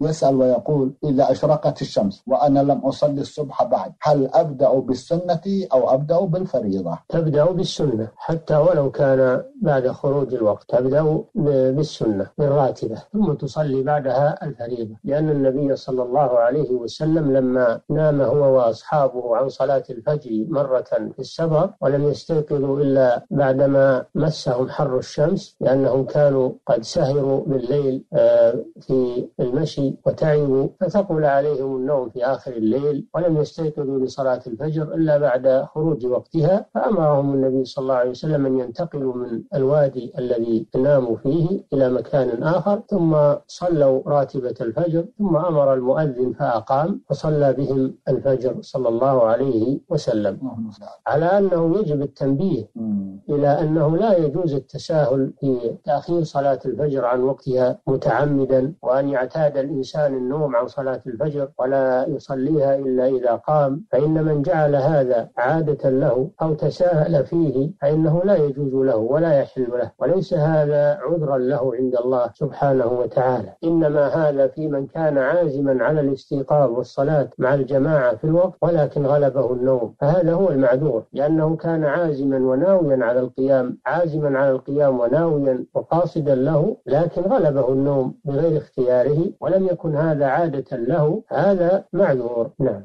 يسأل ويقول إذا أشرقت الشمس وأنا لم أصلي الصبح بعد هل أبدأ بالسنة أو أبدأ بالفريضة؟ تبدأ بالسنة حتى ولو كان بعد خروج الوقت تبدأ بالسنة بالراتبة ثم تصلي بعدها الفريضة. لأن النبي صلى الله عليه وسلم لما نام هو وأصحابه عن صلاة الفجر مرة في السفر ولم يستيقظوا إلا بعدما مسهم حر الشمس لأنهم كانوا قد سهروا بالليل آه، في المشي وتعبوا فثقل عليهم النوم في آخر الليل ولم يستيقظوا لصلاة الفجر إلا بعد خروج وقتها فأمرهم النبي صلى الله عليه وسلم أن ينتقلوا من الوادي الذي ناموا فيه إلى مكان آخر ثم صلوا راتبة الفجر ثم أمر المؤذن فأقام فصلى بهم الفجر صلى الله عليه وسلم. على أنه يجب التنبيه. إلى أنه لا يجوز التساهل في تأخير صلاة الفجر عن وقتها متعمدا وأن يعتاد الإنسان النوم عن صلاة الفجر ولا يصليها إلا إذا قام فإن من جعل هذا عادة له أو تساهل فيه فإنه لا يجوز له ولا يحل له وليس هذا عذرا له عند الله سبحانه وتعالى. إنما هذا في من كان عازما على الاستيقاظ والصلاة مع الجماعة في الوقت ولكن غلبه النوم فهذا هو المعذور لأنه كان عازما وناويا على القيام عازما على القيام وناويا وقاصدا له لكن غلبه النوم بغير اختياره ولم يكن هذا عادة له هذا معذور. نعم.